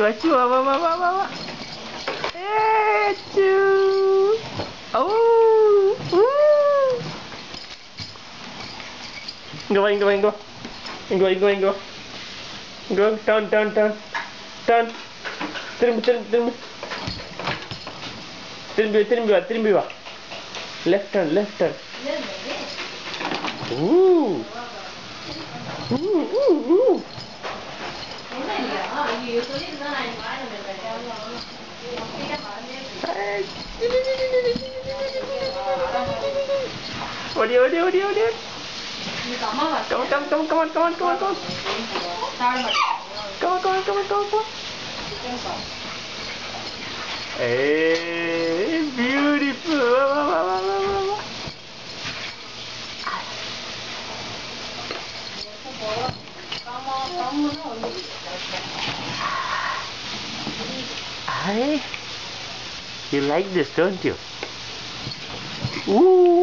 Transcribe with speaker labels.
Speaker 1: Cua cua ba ba ba ba ba. Eh, cu. Oh. Woo. Go in, go in, go. Go in, go in, go. Go, turn, turn, turn. Turn. திரும்பி திரும்பி திரும்பி திரும்பி திரும்பி வா திரும்பி வா left hand left hand who who who who 我溜溜溜溜。你干嘛？了？干嘛？干嘛？干嘛？干嘛？干嘛？干嘛？干嘛？干嘛？干嘛？干嘛？哎，beautiful，哇哇哇哇哇哇！哈哈。Hey, you like this, don't you? Ooh.